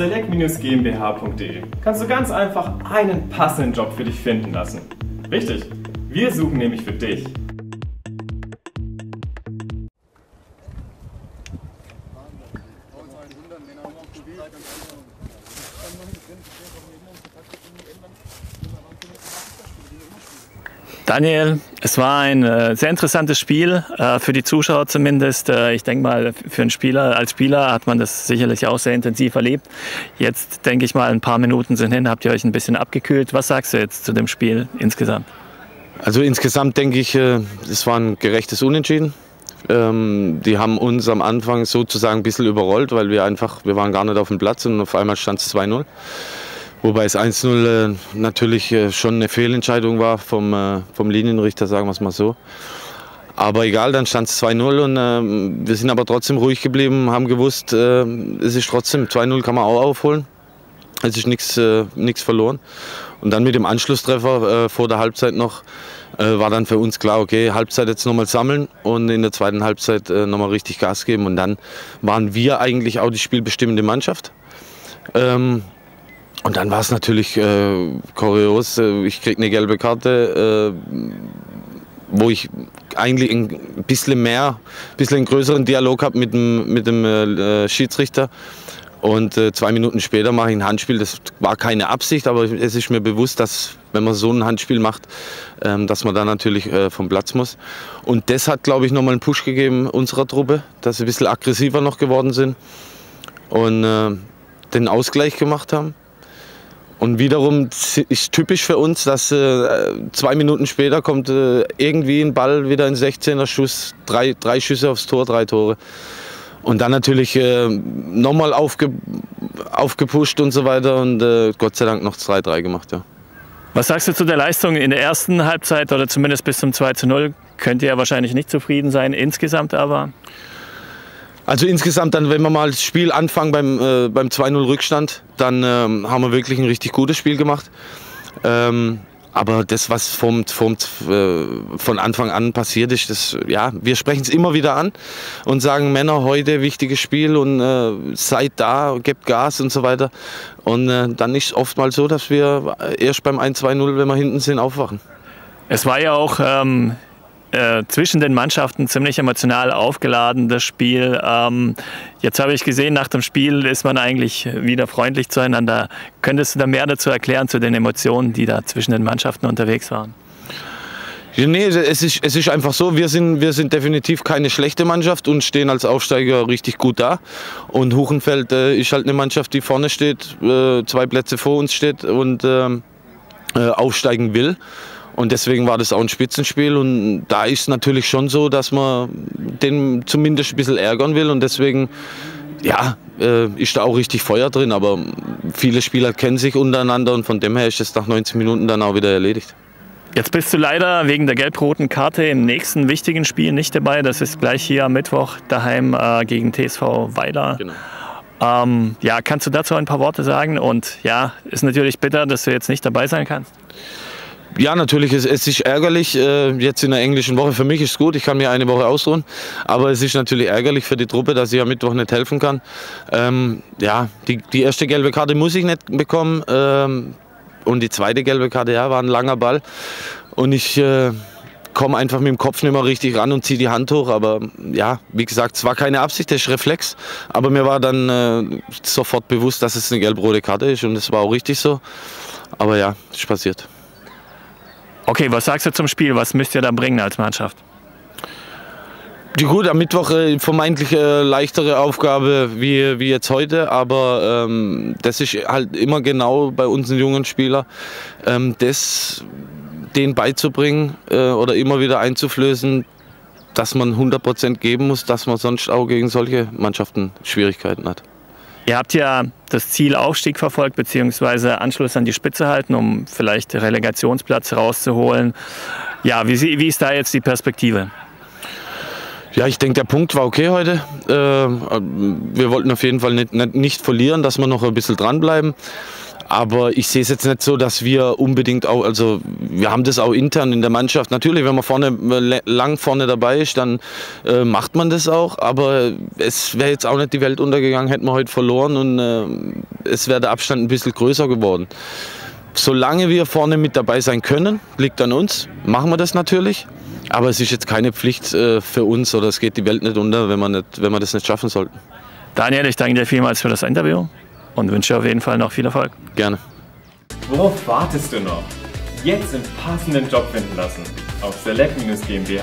select-gmbh.de kannst du ganz einfach einen passenden Job für dich finden lassen. Richtig, wir suchen nämlich für dich. Daniel, es war ein äh, sehr interessantes Spiel, äh, für die Zuschauer zumindest. Äh, ich denke mal, für einen Spieler, als Spieler hat man das sicherlich auch sehr intensiv erlebt. Jetzt denke ich mal, ein paar Minuten sind hin, habt ihr euch ein bisschen abgekühlt. Was sagst du jetzt zu dem Spiel insgesamt? Also insgesamt denke ich, äh, es war ein gerechtes Unentschieden. Ähm, die haben uns am Anfang sozusagen ein bisschen überrollt, weil wir einfach, wir waren gar nicht auf dem Platz und auf einmal stand es 2-0. Wobei es 1-0 äh, natürlich äh, schon eine Fehlentscheidung war vom, äh, vom Linienrichter, sagen wir es mal so. Aber egal, dann stand es 2-0 und äh, wir sind aber trotzdem ruhig geblieben, haben gewusst, äh, es ist trotzdem 2-0 kann man auch aufholen. Es ist nichts äh, verloren. Und dann mit dem Anschlusstreffer vor der Halbzeit noch war dann für uns klar, okay, Halbzeit jetzt nochmal sammeln und in der zweiten Halbzeit nochmal richtig Gas geben. Und dann waren wir eigentlich auch die spielbestimmende Mannschaft. Ähm, und dann war es natürlich äh, kurios. Äh, ich kriege eine gelbe Karte, äh, wo ich eigentlich ein bisschen mehr, ein bisschen einen größeren Dialog habe mit dem, mit dem äh, Schiedsrichter. Und äh, zwei Minuten später mache ich ein Handspiel. Das war keine Absicht, aber es ist mir bewusst, dass wenn man so ein Handspiel macht, ähm, dass man da natürlich äh, vom Platz muss. Und das hat, glaube ich, nochmal einen Push gegeben unserer Truppe, dass sie ein bisschen aggressiver noch geworden sind und äh, den Ausgleich gemacht haben. Und wiederum ist typisch für uns, dass äh, zwei Minuten später kommt äh, irgendwie ein Ball wieder in 16er Schuss, drei, drei Schüsse aufs Tor, drei Tore. Und dann natürlich äh, nochmal aufge, aufgepusht und so weiter und äh, Gott sei Dank noch 2-3 gemacht. Ja. Was sagst du zu der Leistung in der ersten Halbzeit oder zumindest bis zum 2 0? Könnt ihr ja wahrscheinlich nicht zufrieden sein, insgesamt aber? Also insgesamt dann, wenn wir mal das Spiel anfangen beim, äh, beim 2-0 Rückstand, dann ähm, haben wir wirklich ein richtig gutes Spiel gemacht. Ähm, aber das, was vom, vom, äh, von Anfang an passiert ist, das, ja, wir sprechen es immer wieder an und sagen, Männer, heute wichtiges Spiel und äh, seid da, gebt Gas und so weiter. Und äh, dann ist es oftmals so, dass wir erst beim 1-2-0, wenn wir hinten sind, aufwachen. Es war ja auch ähm, äh, zwischen den Mannschaften ziemlich emotional aufgeladen, das Spiel. Ähm, jetzt habe ich gesehen, nach dem Spiel ist man eigentlich wieder freundlich zueinander. Könntest du da mehr dazu erklären, zu den Emotionen, die da zwischen den Mannschaften unterwegs waren? Nee, es ist, es ist einfach so, wir sind, wir sind definitiv keine schlechte Mannschaft und stehen als Aufsteiger richtig gut da. Und Huchenfeld äh, ist halt eine Mannschaft, die vorne steht, äh, zwei Plätze vor uns steht und ähm, äh, aufsteigen will. Und deswegen war das auch ein Spitzenspiel. Und da ist es natürlich schon so, dass man den zumindest ein bisschen ärgern will. Und deswegen, ja, äh, ist da auch richtig Feuer drin. Aber viele Spieler kennen sich untereinander und von dem her ist es nach 90 Minuten dann auch wieder erledigt. Jetzt bist du leider wegen der gelb-roten Karte im nächsten wichtigen Spiel nicht dabei. Das ist gleich hier am Mittwoch daheim äh, gegen TSV Weiler. Genau. Ähm, ja, kannst du dazu ein paar Worte sagen? Und ja, ist natürlich bitter, dass du jetzt nicht dabei sein kannst. Ja, natürlich, es, es ist ärgerlich. Äh, jetzt in der englischen Woche, für mich ist es gut, ich kann mir eine Woche ausruhen. Aber es ist natürlich ärgerlich für die Truppe, dass ich am Mittwoch nicht helfen kann. Ähm, ja, die, die erste gelbe Karte muss ich nicht bekommen. Ähm, und die zweite gelbe Karte, ja, war ein langer Ball. Und ich äh, komme einfach mit dem Kopf nicht mehr richtig ran und ziehe die Hand hoch. Aber ja, wie gesagt, es war keine Absicht, das ist Reflex. Aber mir war dann äh, sofort bewusst, dass es eine gelb-rote Karte ist. Und das war auch richtig so. Aber ja, es ist passiert. Okay, was sagst du zum Spiel? Was müsst ihr da bringen als Mannschaft? Die gut, am Mittwoch äh, vermeintlich äh, leichtere Aufgabe wie, wie jetzt heute, aber ähm, das ist halt immer genau bei unseren jungen Spielern, ähm, das denen beizubringen äh, oder immer wieder einzuflößen, dass man 100% geben muss, dass man sonst auch gegen solche Mannschaften Schwierigkeiten hat. Ihr habt ja das Ziel Aufstieg verfolgt, beziehungsweise Anschluss an die Spitze halten, um vielleicht Relegationsplatz rauszuholen. Ja, wie, wie ist da jetzt die Perspektive? Ja, ich denke, der Punkt war okay heute. Äh, wir wollten auf jeden Fall nicht, nicht, nicht, verlieren, dass wir noch ein bisschen dranbleiben. Aber ich sehe es jetzt nicht so, dass wir unbedingt auch, also wir haben das auch intern in der Mannschaft. Natürlich, wenn man vorne lang vorne dabei ist, dann äh, macht man das auch. Aber es wäre jetzt auch nicht die Welt untergegangen, hätten wir heute verloren und äh, es wäre der Abstand ein bisschen größer geworden. Solange wir vorne mit dabei sein können, liegt an uns, machen wir das natürlich. Aber es ist jetzt keine Pflicht äh, für uns oder es geht die Welt nicht unter, wenn wir, nicht, wenn wir das nicht schaffen sollten. Daniel, ich danke dir vielmals für das Interview und wünsche auf jeden Fall noch viel Erfolg. Gerne. Worauf wartest du noch? Jetzt den passenden Job finden lassen auf select-gmbh.de.